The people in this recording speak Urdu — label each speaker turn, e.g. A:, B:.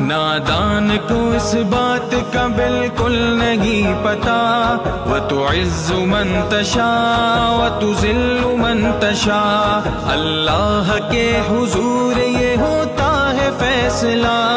A: نادان کو اس بات کا بالکل نہیں پتا۔ وہ تو عز منتشا و تو ذل اللہ کے حضور یہ ہوتا ہے فیصلہ۔